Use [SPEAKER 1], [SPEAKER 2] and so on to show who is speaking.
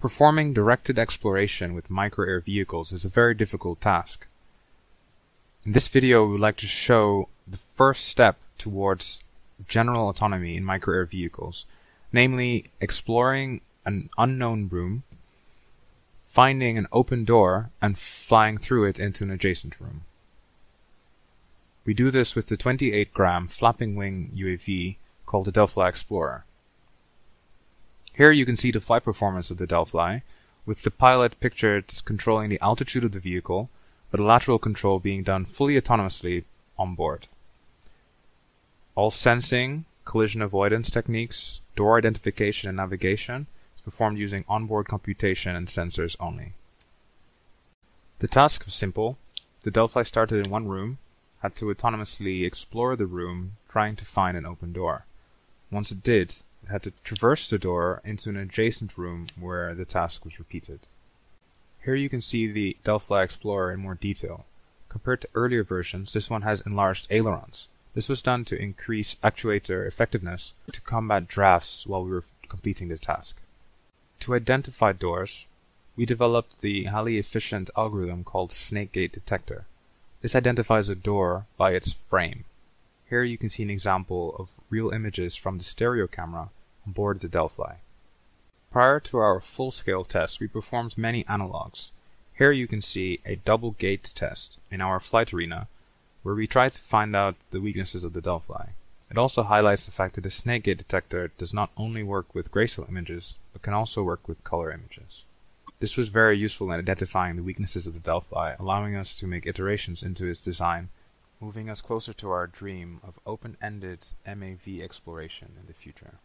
[SPEAKER 1] Performing directed exploration with micro-air vehicles is a very difficult task. In this video, we would like to show the first step towards general autonomy in micro-air vehicles, namely exploring an unknown room, finding an open door, and flying through it into an adjacent room. We do this with the 28 gram flapping wing UAV called the DelFly Explorer. Here you can see the flight performance of the Delfly, with the pilot pictured controlling the altitude of the vehicle, but lateral control being done fully autonomously on board. All sensing, collision avoidance techniques, door identification and navigation is performed using onboard computation and sensors only. The task was simple. The Delfly started in one room, had to autonomously explore the room, trying to find an open door. Once it did, had to traverse the door into an adjacent room where the task was repeated. Here you can see the Delfly Explorer in more detail. Compared to earlier versions, this one has enlarged ailerons. This was done to increase actuator effectiveness to combat drafts while we were completing the task. To identify doors, we developed the highly efficient algorithm called Snake Gate Detector. This identifies a door by its frame. Here you can see an example of real images from the stereo camera on board the DelFly. Prior to our full-scale test, we performed many analogs. Here you can see a double gate test in our flight arena, where we tried to find out the weaknesses of the DelFly. It also highlights the fact that the snake gate detector does not only work with grayscale images, but can also work with color images. This was very useful in identifying the weaknesses of the DelFly, allowing us to make iterations into its design, moving us closer to our dream of open-ended MAV exploration in the future.